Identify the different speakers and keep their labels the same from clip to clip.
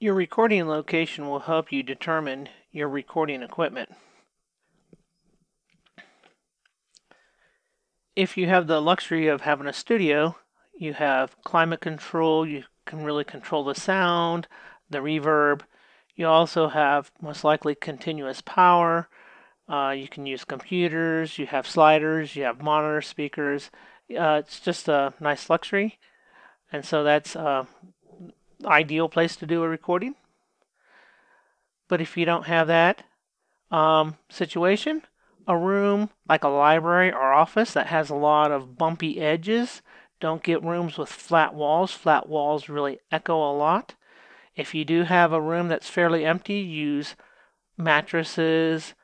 Speaker 1: Your recording location will help you determine your recording equipment. If you have the luxury of having a studio, you have climate control, you can really control the sound, the reverb. You also have most likely continuous power. Uh, you can use computers, you have sliders, you have monitor speakers. Uh, it's just a nice luxury. And so that's uh, ideal place to do a recording. But if you don't have that um, situation, a room like a library or office that has a lot of bumpy edges, don't get rooms with flat walls. Flat walls really echo a lot. If you do have a room that's fairly empty, use mattresses,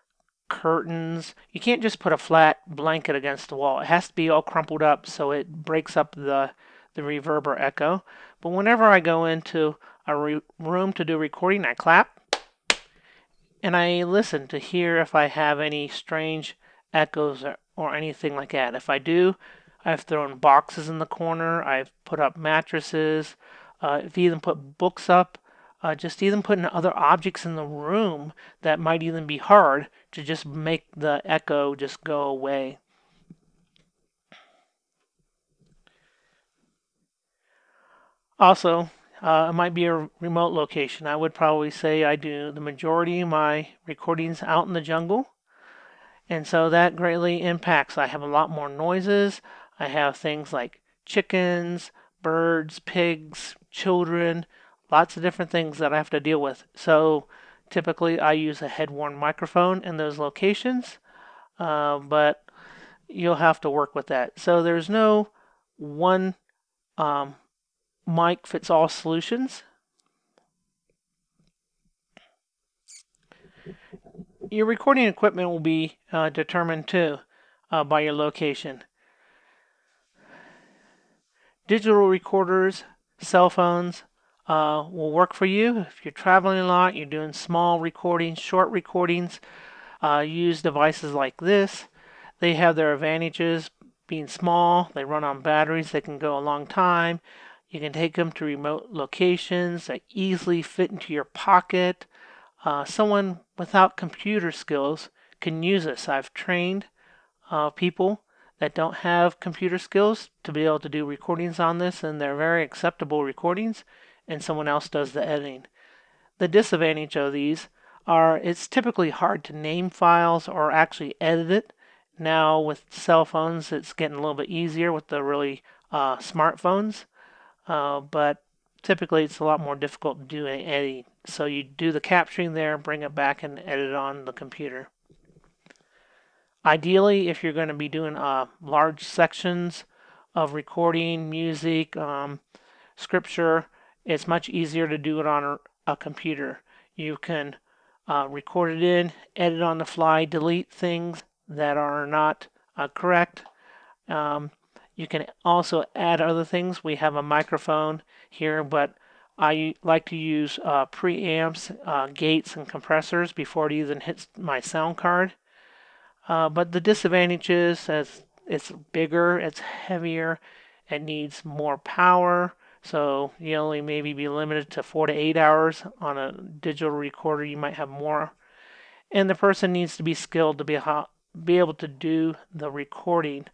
Speaker 1: curtains. You can't just put a flat blanket against the wall. It has to be all crumpled up so it breaks up the the reverb or echo. But whenever I go into a room to do recording, I clap and I listen to hear if I have any strange echoes or, or anything like that. If I do, I've thrown boxes in the corner, I've put up mattresses, uh, I've even put books up, uh, just even putting other objects in the room that might even be hard to just make the echo just go away. Also, uh, it might be a remote location. I would probably say I do the majority of my recordings out in the jungle. And so that greatly impacts. I have a lot more noises. I have things like chickens, birds, pigs, children, lots of different things that I have to deal with. So typically I use a head worn microphone in those locations, uh, but you'll have to work with that. So there's no one um, mic fits all solutions. Your recording equipment will be uh, determined too uh, by your location. Digital recorders, cell phones uh, will work for you. If you're traveling a lot, you're doing small recordings, short recordings, uh, use devices like this. They have their advantages being small, they run on batteries, they can go a long time. You can take them to remote locations that easily fit into your pocket. Uh, someone without computer skills can use this. I've trained uh, people that don't have computer skills to be able to do recordings on this, and they're very acceptable recordings, and someone else does the editing. The disadvantage of these are it's typically hard to name files or actually edit it. Now with cell phones, it's getting a little bit easier with the really uh, smartphones uh, but typically it's a lot more difficult to do any editing. So you do the capturing there, bring it back and edit on the computer. Ideally, if you're going to be doing uh, large sections of recording, music, um, scripture, it's much easier to do it on a, a computer. You can uh, record it in, edit on the fly, delete things that are not uh, correct. Um, you can also add other things. We have a microphone here, but I like to use uh, preamps, uh, gates, and compressors before it even hits my sound card. Uh, but the disadvantage is as it's bigger, it's heavier, it needs more power. So you only maybe be limited to four to eight hours on a digital recorder. You might have more, and the person needs to be skilled to be be able to do the recording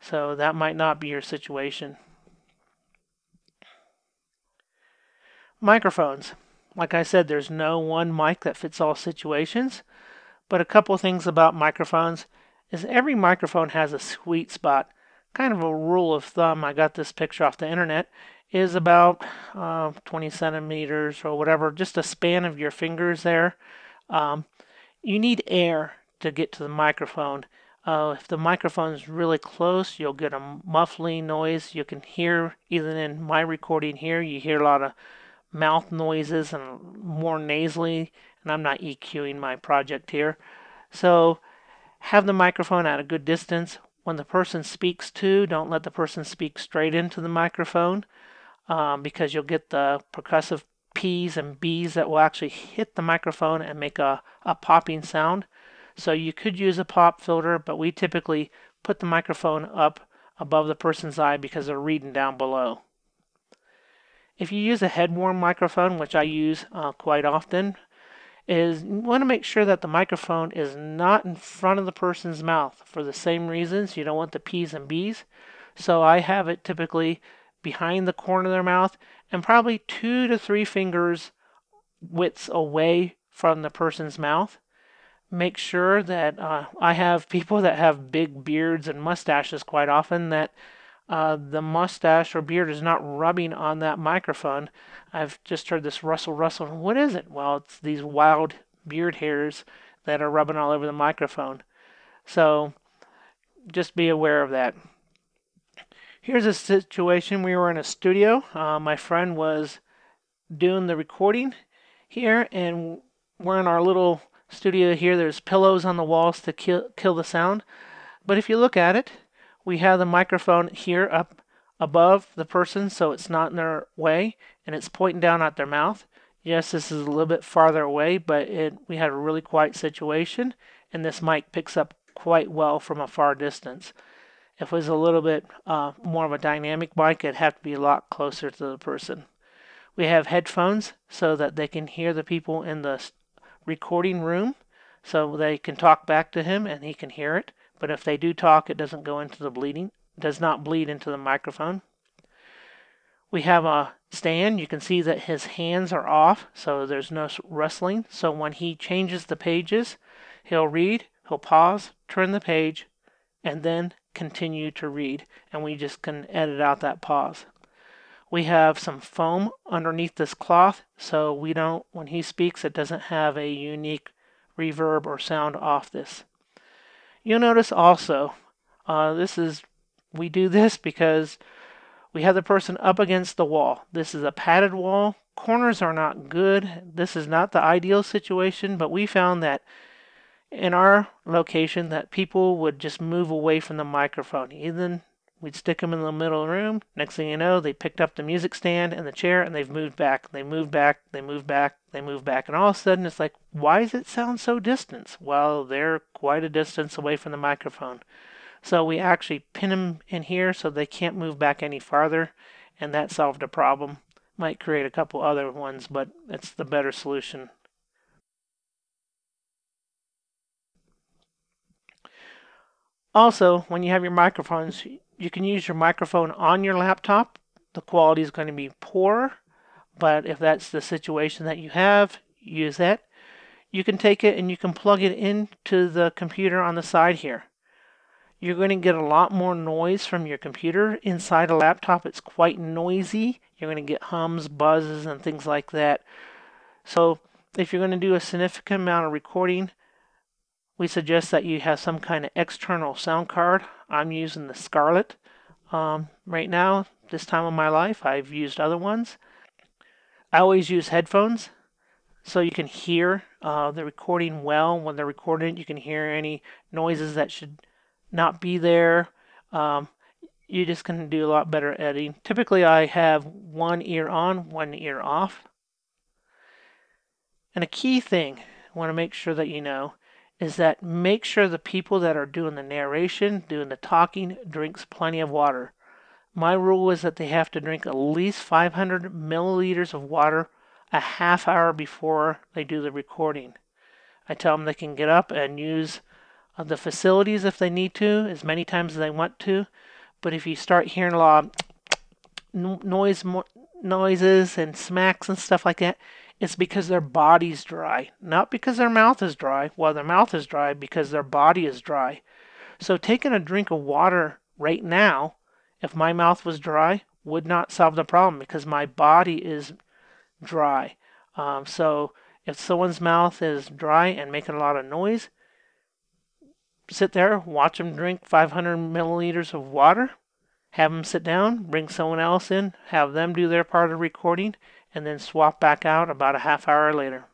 Speaker 1: so that might not be your situation. Microphones. Like I said, there's no one mic that fits all situations. But a couple things about microphones is every microphone has a sweet spot. Kind of a rule of thumb, I got this picture off the internet, is about uh, 20 centimeters or whatever, just a span of your fingers there. Um, you need air to get to the microphone. Uh, if the microphone is really close, you'll get a muffling noise. You can hear, even in my recording here, you hear a lot of mouth noises and more nasally, and I'm not EQing my project here. So have the microphone at a good distance. When the person speaks to, don't let the person speak straight into the microphone um, because you'll get the percussive P's and B's that will actually hit the microphone and make a, a popping sound. So you could use a pop filter, but we typically put the microphone up above the person's eye because they're reading down below. if you use a head-worn microphone, which I use uh, quite often, is you want to make sure that the microphone is not in front of the person's mouth for the same reasons. You don't want the P's and B's. So I have it typically behind the corner of their mouth and probably two to three fingers widths away from the person's mouth. Make sure that uh, I have people that have big beards and mustaches quite often that uh, the mustache or beard is not rubbing on that microphone. I've just heard this rustle rustle. What is it? Well, it's these wild beard hairs that are rubbing all over the microphone. So just be aware of that. Here's a situation. We were in a studio. Uh, my friend was doing the recording here, and we're in our little studio here. There's pillows on the walls to kill, kill the sound. But if you look at it, we have the microphone here up above the person so it's not in their way and it's pointing down at their mouth. Yes, this is a little bit farther away, but it, we had a really quiet situation and this mic picks up quite well from a far distance. If it was a little bit uh, more of a dynamic mic, it'd have to be a lot closer to the person. We have headphones so that they can hear the people in the recording room so they can talk back to him and he can hear it. But if they do talk, it doesn't go into the bleeding, does not bleed into the microphone. We have a stand. You can see that his hands are off, so there's no rustling. So when he changes the pages, he'll read, he'll pause, turn the page, and then continue to read, and we just can edit out that pause. We have some foam underneath this cloth, so we don't, when he speaks, it doesn't have a unique reverb or sound off this. You'll notice also, uh, this is, we do this because we have the person up against the wall. This is a padded wall. Corners are not good. This is not the ideal situation, but we found that in our location that people would just move away from the microphone. Even we'd stick them in the middle of the room. Next thing you know, they picked up the music stand and the chair and they've moved back. They moved back. They moved back. They moved back. And all of a sudden, it's like, why does it sound so distant? Well, they're quite a distance away from the microphone. So we actually pin them in here so they can't move back any farther. And that solved a problem. Might create a couple other ones, but it's the better solution Also, when you have your microphones, you can use your microphone on your laptop. The quality is going to be poor, but if that's the situation that you have, use that. You can take it and you can plug it into the computer on the side here. You're going to get a lot more noise from your computer. Inside a laptop, it's quite noisy. You're going to get hums, buzzes, and things like that. So if you're going to do a significant amount of recording, we suggest that you have some kind of external sound card. I'm using the Scarlett um, right now, this time of my life. I've used other ones. I always use headphones so you can hear uh, the recording well. When they're recording you can hear any noises that should not be there. Um, you just can do a lot better editing. Typically, I have one ear on, one ear off. And a key thing I want to make sure that you know is that make sure the people that are doing the narration, doing the talking, drinks plenty of water. My rule is that they have to drink at least 500 milliliters of water a half hour before they do the recording. I tell them they can get up and use uh, the facilities if they need to, as many times as they want to. But if you start hearing a lot of noise, noises and smacks and stuff like that, it's because their body's dry, not because their mouth is dry. Well, their mouth is dry because their body is dry. So taking a drink of water right now, if my mouth was dry, would not solve the problem because my body is dry. Um, so if someone's mouth is dry and making a lot of noise, sit there, watch them drink 500 milliliters of water, have them sit down, bring someone else in, have them do their part of recording, and then swap back out about a half hour later.